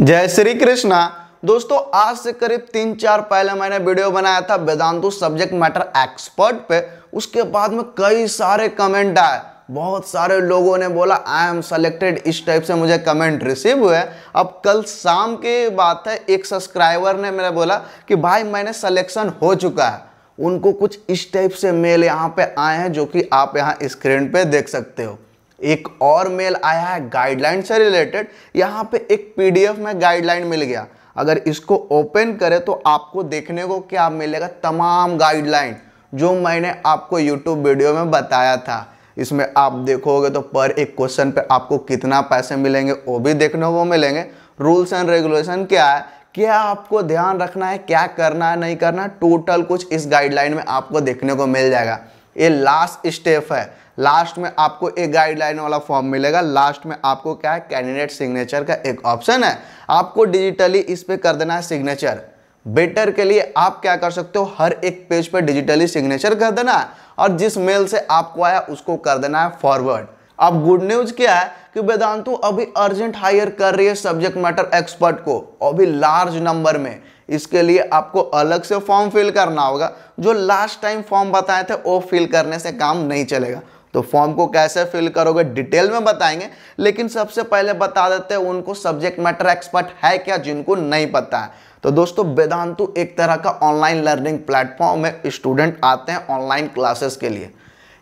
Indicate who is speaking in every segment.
Speaker 1: जय श्री कृष्णा। दोस्तों, आज से करीब तीन चार पहले मैंने वीडियो बनाया था वेदांतु सब्जेक्ट मैटर एक्सपर्ट पे। उसके बाद में कई सारे कमेंट आए। बहुत सारे लोगों ने बोला आई एम सेलेक्टेड इस टाइप से मुझे कमेंट रिसीव हुए अब कल शाम की बात है, एक सब्सक्राइबर ने मेरा बोला कि, भाई, मैंने सिलेक्शन हो चुका है। उनको कुछ इस टाइप से मेल यहाँ पे आए हैं जो कि आप यहाँ स्क्रीन पे देख सकते हो। एक और मेल आया है गाइडलाइन से रिलेटेड यहाँ पे एक पीडीएफ में गाइडलाइन मिल गया। अगर इसको ओपन करें तो आपको देखने को क्या मिलेगा? तमाम गाइडलाइन जो मैंने आपको यूट्यूब वीडियो में बताया था। इसमें आप देखोगे तो पर एक क्वेश्चन पे आपको कितना पैसे मिलेंगे, वो भी देखने को मिलेंगे। रूल्स एंड रेगुलेशन क्या है? क्या आपको ध्यान रखना है, क्या करना है, नहीं करना टोटल कुछ इस गाइडलाइन में आपको देखने को मिल जाएगा। ये लास्ट स्टेप है। लास्ट में आपको एक गाइडलाइन वाला फॉर्म मिलेगा। लास्ट में आपको क्या है? कैंडिडेट सिग्नेचर का एक ऑप्शन है। आपको डिजिटली इस पर कर देना है सिग्नेचर बेटर के लिए आप क्या कर सकते हो? हर एक पेज पे डिजिटली सिग्नेचर कर देना है और जिस मेल से आपको आया, उसको कर देना है फॉरवर्ड अब गुड न्यूज़ क्या है? कि वेदांतु अभी अर्जेंट हायर कर रही है सब्जेक्ट मैटर एक्सपर्ट को अभी लार्ज नंबर में। इसके लिए आपको अलग से फॉर्म फिल करना होगा। जो लास्ट टाइम फॉर्म बताए थे, वो फिल करने से काम नहीं चलेगा। तो फॉर्म को कैसे फिल करोगे? डिटेल में बताएँगे, लेकिन सबसे पहले बता देते हैं उनको सब्जेक्ट मैटर एक्सपर्ट है क्या जिनको नहीं पता है। तो दोस्तों, वेदांतु एक तरह का ऑनलाइन लर्निंग प्लेटफॉर्म है। स्टूडेंट आते हैं ऑनलाइन क्लासेस के लिए।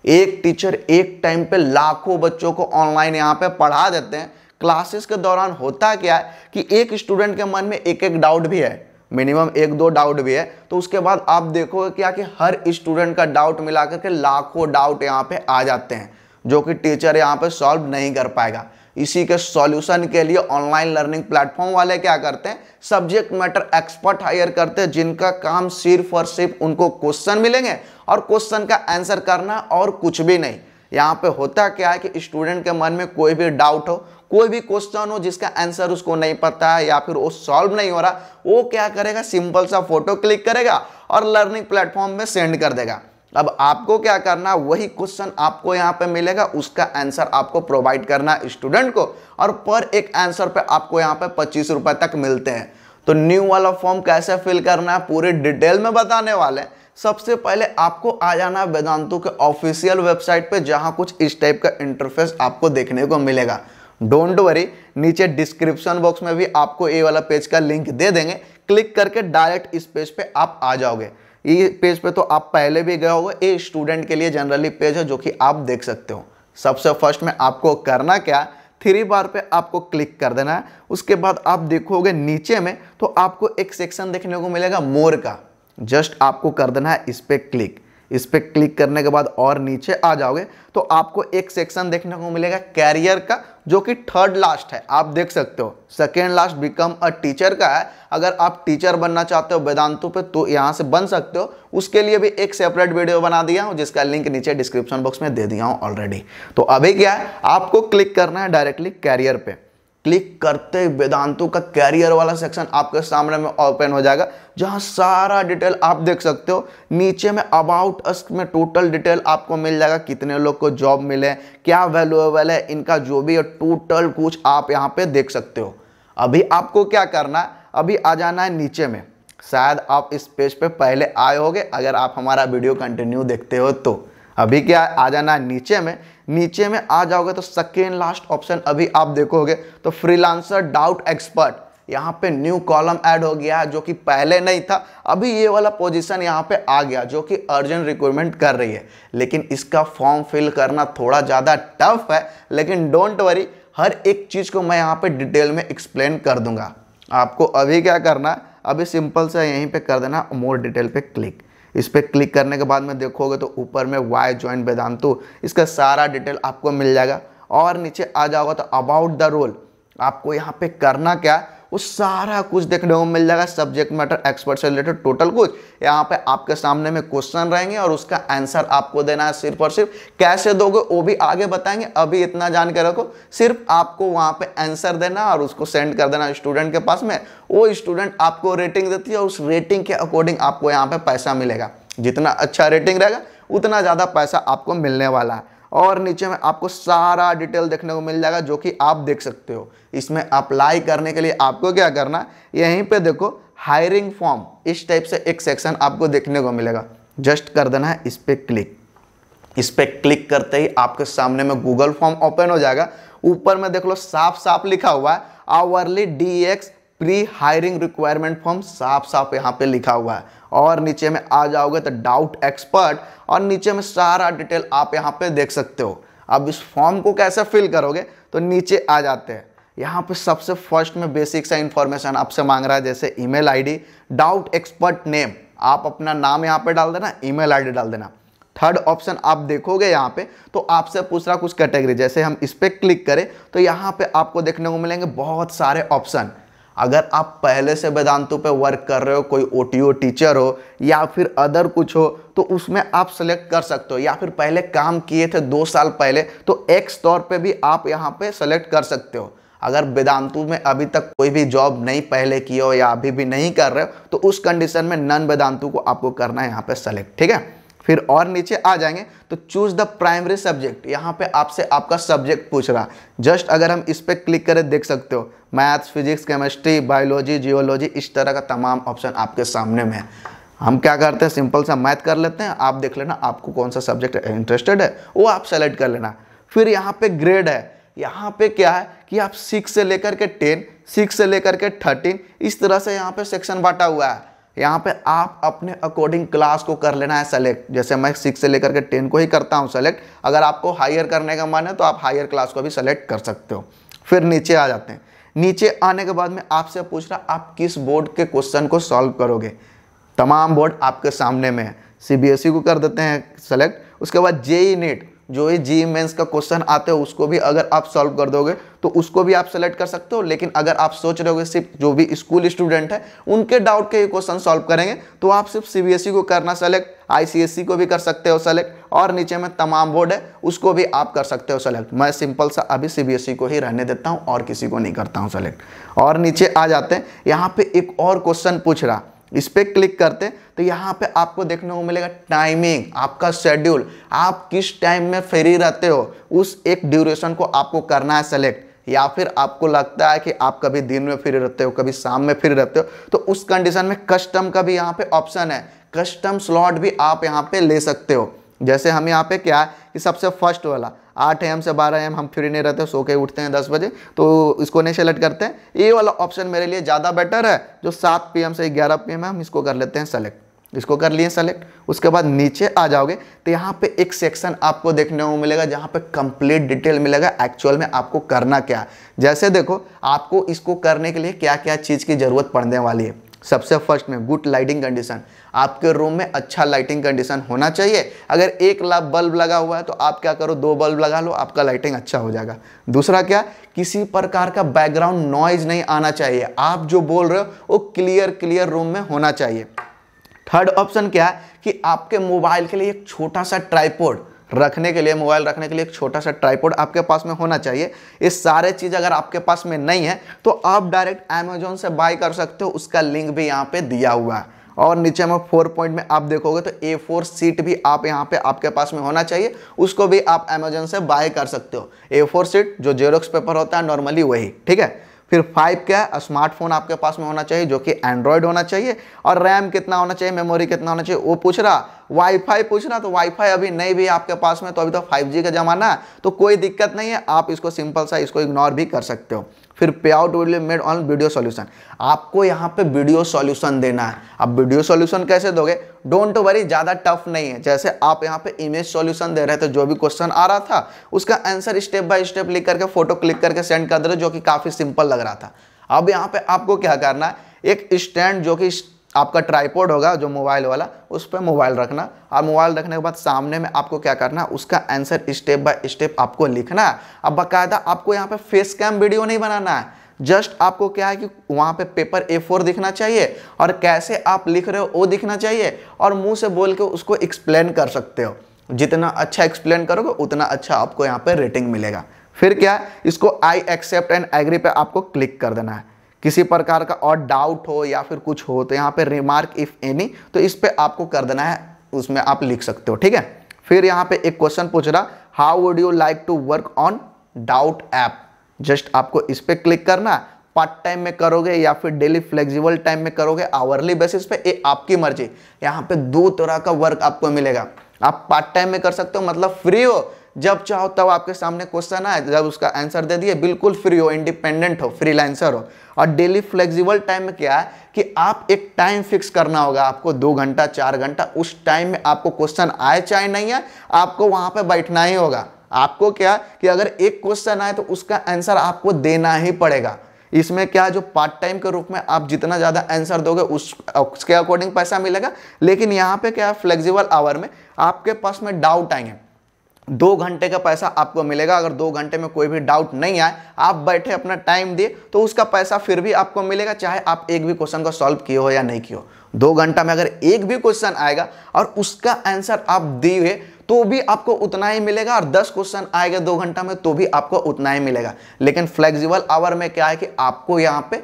Speaker 1: एक टीचर एक टाइम पे लाखों बच्चों को ऑनलाइन यहाँ पे पढ़ा देते हैं। क्लासेस के दौरान होता क्या है कि एक स्टूडेंट के मन में एक एक डाउट भी है। मिनिमम एक दो डाउट भी है तो उसके बाद आप देखोगे क्या कि हर स्टूडेंट का डाउट मिलाकर के लाखों डाउट यहाँ पे आ जाते हैं, जो कि टीचर यहाँ पे सॉल्व नहीं कर पाएगा। इसी के सॉल्यूशन के लिए ऑनलाइन लर्निंग प्लेटफॉर्म वाले क्या करते हैं, सब्जेक्ट मैटर एक्सपर्ट हायर करते हैं, जिनका काम सिर्फ़ और सिर्फ़ उनको क्वेश्चन मिलेंगे और क्वेश्चन का आंसर करना और कुछ भी नहीं। यहाँ पे होता क्या है कि स्टूडेंट के मन में कोई भी डाउट हो कोई भी क्वेश्चन हो, जिसका आंसर उसको नहीं पता है या फिर वो सॉल्व नहीं हो रहा, वो क्या करेगा? सिंपल सा फ़ोटो क्लिक करेगा और लर्निंग प्लेटफॉर्म में सेंड कर देगा। अब आपको क्या करना, वही क्वेश्चन आपको यहाँ पे मिलेगा, उसका आंसर आपको प्रोवाइड करना स्टूडेंट को और पर एक आंसर पे आपको यहाँ पे पच्चीस रुपए तक मिलते हैं। तो न्यू वाला फॉर्म कैसे फिल करना है, पूरे डिटेल में बताने वाले सबसे पहले आपको आ जाना वेदांतु के ऑफिशियल वेबसाइट पे, जहाँ कुछ इस टाइप का इंटरफेस आपको देखने को मिलेगा। डोंट वरी नीचे डिस्क्रिप्शन बॉक्स में भी आपको ये वाला पेज का लिंक दे देंगे। क्लिक करके डायरेक्ट इस पेज पे आप आ जाओगे। ये पेज पे तो आप पहले भी गए होगे ये स्टूडेंट के लिए जनरली पेज है जो कि आप देख सकते हो। सबसे फ़र्स्ट में आपको करना क्या? थ्री बार पे आपको क्लिक कर देना है। उसके बाद आप देखोगे नीचे में तो आपको एक सेक्शन देखने को मिलेगा मोर का। जस्ट आपको कर देना है इस पर क्लिक इस पर क्लिक करने के बाद और नीचे आ जाओगे तो आपको एक सेक्शन देखने को मिलेगा कैरियर का, जो कि थर्ड लास्ट है। आप देख सकते हो second last become a teacher का है। अगर आप टीचर बनना चाहते हो वेदांतु पे तो यहाँ से बन सकते हो। उसके लिए भी एक सेपरेट वीडियो बना दिया हूँ, जिसका लिंक नीचे डिस्क्रिप्शन बॉक्स में दे दिया हूँ ऑलरेडी तो अभी क्या है, आपको क्लिक करना है डायरेक्टली कैरियर पे। क्लिक करते वेदांतों का कैरियर वाला सेक्शन आपके सामने में ओपन हो जाएगा, जहाँ सारा डिटेल आप देख सकते हो। नीचे में अबाउट अस में टोटल डिटेल आपको मिल जाएगा, कितने लोग को जॉब मिले, क्या वैल्यूएबल है, इनका जो भी है टोटल कुछ आप यहाँ पे देख सकते हो। अभी आपको क्या करना है? अभी आ जाना है नीचे में। शायद आप इस पेज पे पहले आए होगे, अगर आप हमारा वीडियो कंटिन्यू देखते हो तो। अभी क्या है? आ जाना है नीचे में। नीचे में आ जाओगे तो सेकेंड लास्ट ऑप्शन अभी आप देखोगे तो फ्रीलांसर डाउट एक्सपर्ट यहाँ पे न्यू कॉलम ऐड हो गया है जो कि पहले नहीं था। अभी ये वाला पोजीशन यहाँ पे आ गया जो कि अर्जेंट रिक्वायरमेंट कर रही है। लेकिन इसका फॉर्म फिल करना थोड़ा ज़्यादा टफ है। लेकिन डोंट वरी हर एक चीज़ को मैं यहाँ पे डिटेल में एक्सप्लेन कर दूँगा। आपको अभी क्या करना है? अभी सिंपल से यहीं पे कर देना मोर डिटेल पे क्लिक इस पर क्लिक करने के बाद में देखोगे तो ऊपर में वाई ज्वाइन वेदांतु, इसका सारा डिटेल आपको मिल जाएगा। और नीचे आ जाओगे तो अबाउट द रोल आपको यहाँ पे करना क्या? वो सारा कुछ देखने को मिल जाएगा सब्जेक्ट मैटर एक्सपर्ट से रिलेटेड टोटल कुछ। यहाँ पे आपके सामने में क्वेश्चन रहेंगे और उसका आंसर आपको देना है सिर्फ़ और सिर्फ़। कैसे दोगे, वो भी आगे बताएँगे। अभी इतना जान के रखो, सिर्फ़ आपको वहाँ पे आंसर देना और उसको सेंड कर देना स्टूडेंट के पास में। वो स्टूडेंट आपको रेटिंग देती है उस रेटिंग के अकॉर्डिंग आपको यहाँ पे पैसा मिलेगा। जितना अच्छा रेटिंग रहेगा, उतना ज़्यादा पैसा आपको मिलने वाला है। और नीचे में आपको सारा डिटेल देखने को मिल जाएगा जो कि आप देख सकते हो। इसमें अप्लाई करने के लिए आपको क्या करना यहीं पे देखो हायरिंग फॉर्म इस टाइप से एक सेक्शन आपको देखने को मिलेगा। जस्ट कर देना है, इस पर क्लिक इस पर क्लिक करते ही आपके सामने में गूगल फॉर्म ओपन हो जाएगा। ऊपर में देख लो साफ़ साफ़ लिखा हुआ है hourly D X pre hiring requirement form साफ़ साफ़ यहाँ पे लिखा हुआ है। और नीचे में आ जाओगे तो डाउट एक्सपर्ट और नीचे में सारा डिटेल आप यहाँ पे देख सकते हो। अब इस फॉर्म को कैसे फिल करोगे? तो नीचे आ जाते हैं। यहाँ पे सबसे फ़र्स्ट में बेसिक सा इंफॉर्मेशन आपसे मांग रहा है, जैसे email ID doubt expert name आप अपना नाम यहाँ पे डाल देना ईमेल आईडी डाल देना। थर्ड ऑप्शन आप देखोगे यहाँ पे तो आपसे पूछ रहा कुछ कैटेगरी जैसे हम इस पर क्लिक करें तो यहाँ पे आपको देखने को मिलेंगे बहुत सारे ऑप्शन अगर आप पहले से वेदांतु पे वर्क कर रहे हो, कोई ओटीओ टीचर हो, या फिर अदर कुछ हो तो उसमें आप सेलेक्ट कर सकते हो। या फिर पहले काम किए थे दो साल पहले तो एक्स तौर पे भी आप यहाँ पे सेलेक्ट कर सकते हो। अगर वेदांतु में अभी तक कोई भी जॉब नहीं पहले की हो या अभी भी नहीं कर रहे हो तो उस कंडीशन में नन वेदांतु को आपको करना है यहाँ पे सेलेक्ट ठीक है? फिर और नीचे आ जाएँगे तो चूज़ द प्राइमरी सब्जेक्ट यहाँ पे आपसे आपका सब्जेक्ट पूछ रहा। जस्ट अगर हम इस पर क्लिक करें, देख सकते हो। Maths, physics, chemistry, biology, geology, इस तरह का तमाम ऑप्शन आपके सामने में है। हम क्या करते हैं? सिंपल सा मैथ कर लेते हैं। आप देख लेना आपको कौन सा सब्जेक्ट इंटरेस्टेड है, वो आप सेलेक्ट कर लेना। फिर यहाँ पे ग्रेड है। यहाँ पे क्या है कि आप सिक्स से लेकर के टेन, सिक्स से लेकर के थर्टीन, इस तरह से यहाँ पे सेक्शन बांटा हुआ है। यहाँ पे आप अपने अकॉर्डिंग क्लास को कर लेना है सेलेक्ट। जैसे मैं सिक्स से लेकर के टेन को ही करता हूँ सेलेक्ट। अगर आपको हायर करने का मन है तो आप हायर क्लास को भी सेलेक्ट कर सकते हो। फिर नीचे आ जाते हैं। नीचे आने के बाद में आपसे पूछ रहा आप किस बोर्ड के क्वेश्चन को सॉल्व करोगे? तमाम बोर्ड आपके सामने में है। सीबीएसई को कर देते हैं सेलेक्ट उसके बाद जेई नेट जो ये जी मेंस का क्वेश्चन आते हो, उसको भी अगर आप सॉल्व कर दोगे तो उसको भी आप सेलेक्ट कर सकते हो। लेकिन अगर आप सोच रहे हो सिर्फ़ जो भी स्कूल स्टूडेंट है, उनके डाउट के क्वेश्चन सॉल्व करेंगे तो आप सिर्फ़ सीबीएसई e को करना सेलेक्ट आईसीएसई e को भी कर सकते हो सेलेक्ट और नीचे में तमाम बोर्ड है, उसको भी आप कर सकते हो सेलेक्ट मैं सिंपल सा अभी सीबीएसई e को ही रहने देता हूँ, और किसी को नहीं करता हूँ सेलेक्ट और नीचे आ जाते हैं, यहाँ पे एक और क्वेश्चन पूछ रहा। इस पर क्लिक करते हैं तो यहाँ पे आपको देखने को मिलेगा टाइमिंग आपका शेड्यूल आप किस टाइम में फ्री रहते हो, उस एक ड्यूरेशन को आपको करना है सेलेक्ट या फिर आपको लगता है कि आप कभी दिन में फ्री रहते हो, कभी शाम में फ्री रहते हो तो उस कंडीशन में कस्टम का भी यहाँ पे ऑप्शन है। कस्टम स्लॉट भी आप यहाँ पे ले सकते हो। जैसे हम यहाँ पे क्या है कि सबसे फ़र्स्ट वाला आठ एम से बारह एम हम फ्री नहीं रहते, सो के उठते हैं दस बजे तो इसको नहीं सेलेक्ट करते हैं। ये वाला ऑप्शन मेरे लिए ज़्यादा बेटर है, जो सात पीएम से ग्यारह पी है, हम इसको कर लेते हैं सेलेक्ट इसको कर लिए सेलेक्ट उसके बाद नीचे आ जाओगे तो यहाँ पे एक सेक्शन आपको देखने को मिलेगा, जहाँ पे कंप्लीट डिटेल मिलेगा एक्चुअल में आपको करना क्या जैसे देखो, आपको इसको करने के लिए क्या क्या चीज़ की ज़रूरत पड़ने वाली है। सबसे फ़र्स्ट में गुड लाइटिंग कंडीशन। आपके रूम में अच्छा लाइटिंग कंडीशन होना चाहिए। अगर एक लाख बल्ब लगा हुआ है तो आप क्या करो, दो बल्ब लगा लो, आपका लाइटिंग अच्छा हो जाएगा। दूसरा क्या, किसी प्रकार का बैकग्राउंड नॉइज़ नहीं आना चाहिए। आप जो बोल रहे हो, वो क्लियर क्लियर रूम में होना चाहिए। थर्ड ऑप्शन क्या है, कि आपके मोबाइल के लिए एक छोटा सा ट्राईपोर्ड रखने के लिए, मोबाइल रखने के लिए एक छोटा सा ट्राईपोर्ड आपके पास में होना चाहिए। ये सारे चीज़ अगर आपके पास में नहीं है तो आप डायरेक्ट अमेजोन से बाय कर सकते हो। उसका लिंक भी यहाँ पे दिया हुआ है। और नीचे में फोर पॉइंट में आप देखोगे तो ए फोर सीट भी आप यहाँ पे आपके पास में होना चाहिए। उसको भी आप अमेजोन से बाय कर सकते हो। ए फोर सीट जो जेरोक्स पेपर होता है नॉर्मली वही, ठीक है? फिर फाइव क्या है? स्मार्टफ़ोन आपके पास में होना चाहिए, जो कि एंड्रॉयड होना चाहिए। और रैम कितना होना चाहिए? मेमोरी कितना होना चाहिए? वो पूछ रहा। वाईफाई पूछ रहा तो वाईफाई अभी नहीं भी आपके पास में तो अभी तो 5G का ज़माना है। तो कोई दिक्कत नहीं है, आप इसको सिंपल सा इसको इग्नोर भी कर सकते हो। फिर pay out will be made on video solution. आपको यहाँ पे वीडियो सॉल्यूशन देना है। अब वीडियो सॉल्यूशन कैसे दोगे? डोंट वरी ज़्यादा टफ नहीं है। जैसे आप यहाँ पे इमेज सॉल्यूशन दे रहे थे, जो भी क्वेश्चन आ रहा था, उसका आंसर स्टेप बाय स्टेप लिख करके फ़ोटो क्लिक करके सेंड कर दे रहे जो कि काफ़ी सिंपल लग रहा था। अब यहाँ पे आपको क्या करना है? एक स्टैंड जो कि आपका ट्राईपोर्ड होगा, जो मोबाइल वाला, उस पर मोबाइल रखना। और मोबाइल रखने के बाद सामने में आपको क्या करना, उसका आंसर स्टेप बाय स्टेप आपको लिखना। अब बाकायदा आपको यहाँ पे फेस कैम वीडियो नहीं बनाना है। जस्ट आपको क्या है कि वहाँ पे पेपर ए फोर दिखना चाहिए, और कैसे आप लिख रहे हो वो दिखना चाहिए, और मुँह से बोल के उसको एक्सप्लेन कर सकते हो। जितना अच्छा एक्सप्लेन करोगे, उतना अच्छा आपको यहाँ पे रेटिंग मिलेगा। फिर क्या, इसको आई एक्सेप्ट एंड एग्री पे आपको क्लिक कर देना है। किसी प्रकार का और डाउट हो या फिर कुछ हो तो यहाँ पे रिमार्क इफ़ एनी तो इस पर आपको कर देना है, उसमें आप लिख सकते हो, ठीक है? फिर यहाँ पे एक क्वेश्चन पूछ रहा how would you like to work on doubt app just आपको इस पर क्लिक करना पार्ट टाइम में करोगे या फिर डेली फ्लेक्सिबल टाइम में करोगे आवरली बेसिस पे, ये आपकी मर्ज़ी। यहाँ पे दो तरह का वर्क आपको मिलेगा। आप पार्ट टाइम में कर सकते हो मतलब फ्री हो जब चाहो तब आपके सामने क्वेश्चन आए, जब उसका आंसर दे दिए, बिल्कुल फ्री हो इंडिपेंडेंट हो फ्रीलांसर हो। और डेली फ्लेक्सिबल टाइम में क्या है कि आप एक टाइम फिक्स करना होगा आपको, दो घंटा, चार घंटा, उस टाइम में आपको क्वेश्चन आए चाहे नहीं है आपको वहाँ पर बैठना ही होगा। आपको क्या कि अगर एक क्वेश्चन आए तो उसका आंसर आपको देना ही पड़ेगा। इसमें क्या जो पार्ट टाइम के रूप में आप जितना ज़्यादा आंसर दोगे, उस, उसके अकॉर्डिंग पैसा मिलेगा। लेकिन यहाँ पे क्या है फ्लेक्सिबल आवर में आपके पास में डाउट आएँगे। दो घंटे का पैसा आपको मिलेगा, अगर दो घंटे में कोई भी डाउट नहीं आए, आप बैठे अपना टाइम दिए तो उसका पैसा फिर भी आपको मिलेगा, चाहे आप एक भी क्वेश्चन को सॉल्व किए हो या नहीं किए हो। दो घंटा में अगर एक भी क्वेश्चन आएगा और उसका आंसर आप दिए तो भी आपको उतना ही मिलेगा, और दस क्वेश्चन आएगा दो घंटा में तो भी आपको उतना ही मिलेगा। लेकिन फ्लेक्सिबल आवर में क्या है कि आपको यहाँ पे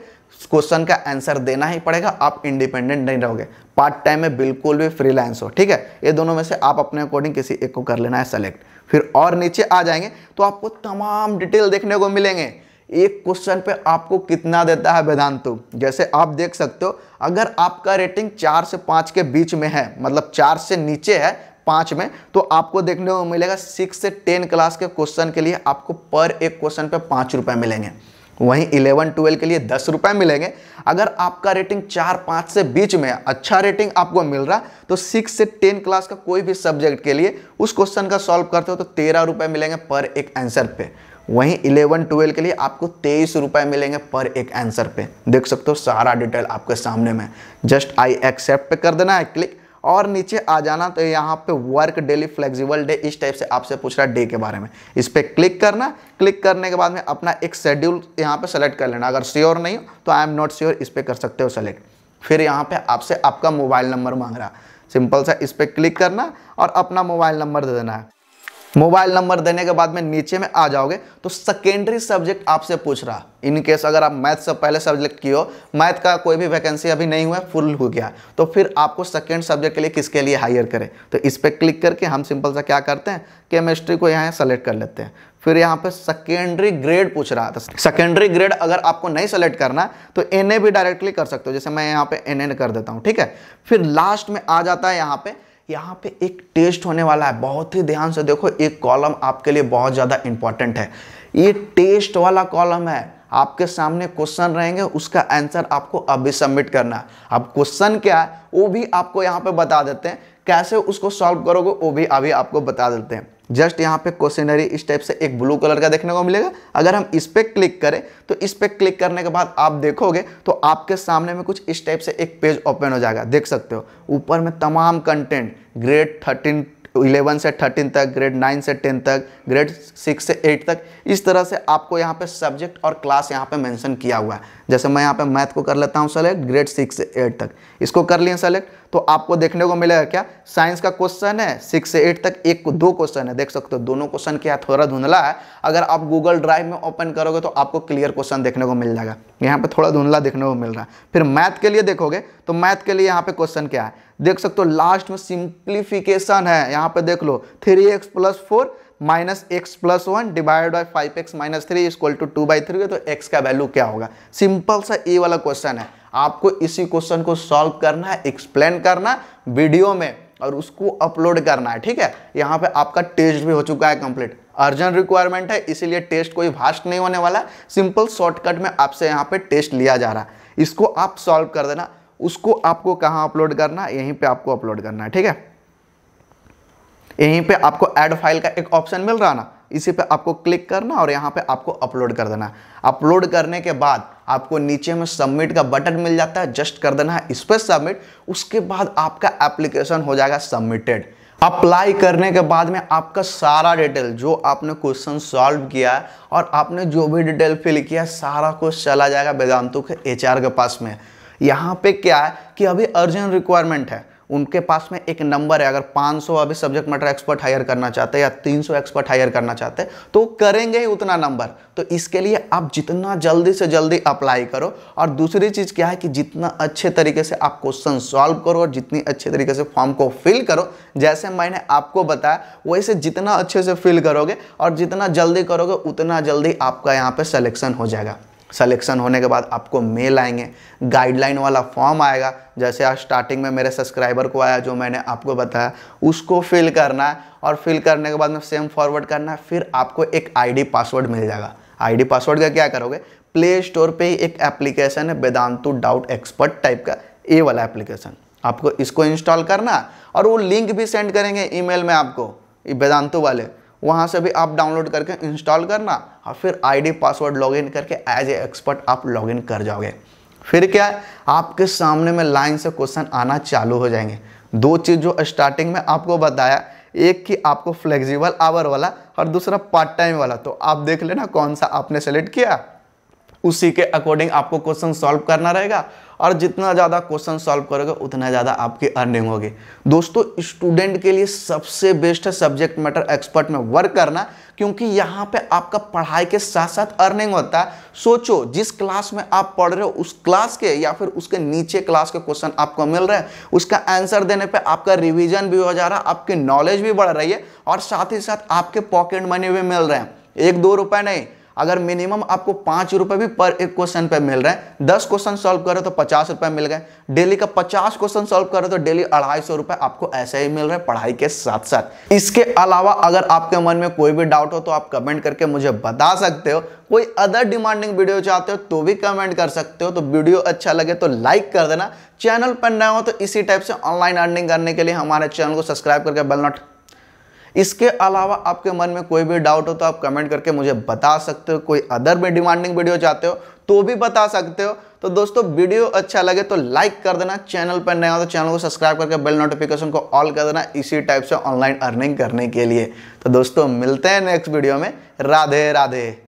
Speaker 1: क्वेश्चन का आंसर देना ही पड़ेगा, आप इंडिपेंडेंट नहीं रहोगे। पार्ट टाइम में बिल्कुल भी फ्रीलांस हो, ठीक है? ये दोनों में से आप अपने अकॉर्डिंग किसी एक को कर लेना है सेलेक्ट फिर और नीचे आ जाएँगे तो आपको तमाम डिटेल देखने को मिलेंगे। एक क्वेश्चन पे आपको कितना देता है वेदांतु? जैसे आप देख सकते हो, अगर आपका रेटिंग चार से पाँच के बीच में है मतलब चार से नीचे है, पाँच में तो आपको देखने को मिलेगा सिक्स से टेन क्लास के क्वेश्चन के लिए आपको पर एक क्वेश्चन पे पाँच रुपये मिलेंगे। वहीं इलेवन, ट्वेल्व के लिए दस रुपये मिलेंगे। अगर आपका रेटिंग चार, पाँच से बीच में अच्छा रेटिंग आपको मिल रहा तो सिक्स से टेन क्लास का कोई भी सब्जेक्ट के लिए उस क्वेश्चन का सॉल्व करते हो तो तेरह रुपये मिलेंगे पर एक आंसर पे। वहीं इलेवन, ट्वेल्व के लिए आपको तेईस रुपये मिलेंगे पर एक आंसर पे। देख सकते हो, सारा डिटेल आपके सामने में जस्ट आई एक्सेप्ट पे कर देना है क्लिक और नीचे आ जाना तो यहाँ पे वर्क डेली फ्लेक्सिबल डे इस टाइप से आपसे पूछ रहा है डे के बारे में। इस पर क्लिक करना क्लिक करने के बाद में अपना एक शेड्यूल यहाँ पे सेलेक्ट कर लेना। अगर श्योर नहीं हो तो आई एम नॉट श्योर इस पर कर सकते हो सेलेक्ट फिर यहाँ पे आपसे आपका मोबाइल नंबर मांग रहा। सिंपल सा इस पर क्लिक करना और अपना मोबाइल नंबर दे देना। है मोबाइल नंबर देने के बाद में नीचे में आ जाओगे। तो सेकेंडरी सब्जेक्ट आपसे पूछ रहा। इन केस अगर आप मैथ से पहले सब्जेक्ट की हो मैथ का कोई भी वैकेंसी अभी नहीं हुआ फुल हो गया। तो फिर आपको सेकेंड सब्जेक्ट के लिए किसके लिए हायर करें? तो इस पर क्लिक करके हम सिंपल सा क्या करते हैं केमिस्ट्री को यहाँ सेलेक्ट कर लेते हैं। फिर यहाँ पे सेकेंडरी ग्रेड पूछ रहा था। सेकेंडरी ग्रेड अगर आपको नहीं सेलेक्ट करना तो एनए भी डायरेक्टली कर सकते हो। जैसे मैं यहाँ पे एन कर देता हूँ, ठीक है? फिर लास्ट में आ जाता है यहाँ पे यहाँ पे एक टेस्ट होने वाला है। बहुत ही ध्यान से देखो, एक कॉलम आपके लिए बहुत ज़्यादा इंपॉर्टेंट है। ये टेस्ट वाला कॉलम है। आपके सामने क्वेश्चन रहेंगे, उसका आंसर आपको अभी सबमिट करना है। अब क्वेश्चन क्या है, वो भी आपको यहाँ पे बता देते हैं। कैसे उसको सॉल्व करोगे, वो भी अभी आपको बता देते हैं। जस्ट यहाँ पे क्वेश्चनरी इस टाइप से एक ब्लू कलर का देखने को मिलेगा। अगर हम इस पर क्लिक करें तो इस पर क्लिक करने के बाद आप देखोगे तो आपके सामने में कुछ इस टाइप से एक पेज ओपन हो जाएगा। देख सकते हो, ऊपर में तमाम कंटेंट ग्रेड थर्टीन इलेवन से थर्टीन तक, ग्रेड नाइन से टेन तक, ग्रेड सिक्स से एट तक, इस तरह से आपको यहाँ पे सब्जेक्ट और क्लास यहाँ पे मेंशन किया हुआ है। जैसे मैं यहाँ पे मैथ को कर लेता हूँ सेलेक्ट ग्रेड सिक्स से एट तक। इसको कर लिए सेलेक्ट तो आपको देखने को मिलेगा क्या? साइंस का क्वेश्चन है, सिक्स से एट तक एक दो क्वेश्चन है। देख सकते हो, दोनों क्वेश्चन क्या थोड़ा धुंधला है। अगर आप गूगल ड्राइव में ओपन करोगे तो आपको क्लियर क्वेश्चन देखने को मिल जाएगा। यहाँ पे थोड़ा धुंधला देखने को मिल रहा है। फिर मैथ के लिए देखोगे तो मैथ के लिए यहाँ पे क्वेश्चन क्या है? देख सकते हो लास्ट में सिंप्लीफिकेशन है। यहाँ पे देख लो three X plus four minus X plus one divide by five X minus three equal to two by three तो एक्स का वैल्यू क्या होगा? सिंपल सा ए वाला क्वेश्चन है। आपको इसी क्वेश्चन को सॉल्व करना है एक्सप्लेन करना वीडियो में और उसको अपलोड करना है, ठीक है? यहाँ पे आपका टेस्ट भी हो चुका है कंप्लीट अर्जेंट रिक्वायरमेंट है, इसीलिए टेस्ट कोई फास्ट नहीं होने वाला। सिंपल शॉर्टकट में आपसे यहाँ पे टेस्ट लिया जा रहा है। इसको आप सॉल्व कर देना। उसको आपको कहाँ अपलोड करना यहीं पे आपको अपलोड करना है, ठीक है? यहीं पे आपको ऐड फ़ाइल का एक ऑप्शन मिल रहा ना, इसी पे आपको क्लिक करना और यहाँ पे आपको अपलोड कर देना अपलोड करने के बाद आपको नीचे में सबमिट का बटन मिल जाता है जस्ट कर देना है, इस पर सबमिट उसके बाद आपका एप्लीकेशन हो जाएगा सबमिटेड अप्लाई करने के बाद में आपका सारा डिटेल जो आपने क्वेश्चन सॉल्व किया है और आपने जो भी डिटेल फिल किया सारा कुछ चला जाएगा वेदांतु के एच के पास में। यहाँ पे क्या है कि अभी अर्जेंट रिक्वायरमेंट है। उनके पास में एक नंबर है। अगर 500 अभी सब्जेक्ट मैटर एक्सपर्ट हायर करना चाहते हैं या 300 एक्सपर्ट हायर करना चाहते हैं तो करेंगे ही उतना नंबर तो इसके लिए आप जितना जल्दी से जल्दी अप्लाई करो। और दूसरी चीज़ क्या है कि जितना अच्छे तरीके से आप क्वेश्चन सॉल्व करो और जितनी अच्छे तरीके से फॉर्म को फिल करो, जैसे मैंने आपको बताया, वैसे जितना अच्छे से फिल करोगे और जितना जल्दी करोगे, उतना जल्दी आपका यहाँ पर सिलेक्शन हो जाएगा। सिलेक्शन होने के बाद आपको मेल आएँगे। गाइडलाइन वाला फॉर्म आएगा। जैसे आज स्टार्टिंग में मेरे सब्सक्राइबर को आया, जो मैंने आपको बताया, उसको फिल करना है और फिल करने के बाद में सेम फॉरवर्ड करना है, फिर आपको एक आईडी पासवर्ड मिल जाएगा। आईडी पासवर्ड का क्या करोगे? प्ले स्टोर पे एक एप्लीकेशन है वेदांतु डाउट एक्सपर्ट टाइप का ए वाला एप्लीकेशन आपको इसको इंस्टॉल करना और वो लिंक भी सेंड करेंगे ईमेल में आपको वेदांतु वाले। वहाँ से भी आप डाउनलोड करके इंस्टॉल करना। और फिर आईडी पासवर्ड लॉगिन करके एज ए एक्सपर्ट आप लॉगिन कर जाओगे। फिर क्या है? आपके सामने में लाइन से क्वेश्चन आना चालू हो जाएँगे। दो चीज़ जो स्टार्टिंग में आपको बताया, एक कि आपको फ्लेक्सिबल आवर वाला और दूसरा पार्ट टाइम वाला। तो आप देख लेना कौन सा आपने सेलेक्ट किया। उसी के अकॉर्डिंग आपको क्वेश्चन सॉल्व करना रहेगा। और जितना ज़्यादा क्वेश्चन सॉल्व करोगे, उतना ज़्यादा आपकी अर्निंग होगी। दोस्तों, स्टूडेंट के लिए सबसे बेस्ट है सब्जेक्ट मैटर एक्सपर्ट में वर्क करना, क्योंकि यहाँ पे आपका पढ़ाई के साथ साथ अर्निंग होता है। सोचो, जिस क्लास में आप पढ़ रहे हो, उस क्लास के या फिर उसके नीचे क्लास के क्वेश्चन आपको मिल रहे हैं, उसका आंसर देने पे आपका रिवीजन भी हो जा रहा है, आपकी नॉलेज भी बढ़ रही है और साथ ही साथ आपके पॉकेट मनी भी मिल रहे हैं। एक दो रुपए नहीं अगर मिनिमम आपको पाँच रुपए भी पर एक क्वेश्चन पे मिल रहे हैं, दस क्वेश्चन सॉल्व करो तो पचास रुपए मिल गए। डेली का पचास क्वेश्चन सॉल्व करो तो डेली अढ़ाई सौ रुपए आपको ऐसे ही मिल रहे हैं पढ़ाई के साथ साथ इसके अलावा अगर आपके मन में कोई भी डाउट हो तो आप कमेंट करके मुझे बता सकते हो। कोई अदर डिमांडिंग वीडियो चाहते हो तो भी कमेंट कर सकते हो। तो वीडियो अच्छा लगे तो लाइक कर देना। चैनल पर नए हो तो इसी टाइप से ऑनलाइन अर्निंग करने के लिए हमारे चैनल को सब्सक्राइब करके बेल नोट इसके अलावा आपके मन में कोई भी डाउट हो तो आप कमेंट करके मुझे बता सकते हो। कोई अदर में डिमांडिंग वीडियो चाहते हो तो भी बता सकते हो। तो दोस्तों वीडियो अच्छा लगे तो लाइक कर देना। चैनल पर नया हो तो चैनल को सब्सक्राइब करके बेल नोटिफिकेशन को ऑल कर देना इसी टाइप से ऑनलाइन अर्निंग करने के लिए। तो दोस्तों, मिलते हैं नेक्स्ट वीडियो में। राधे राधे।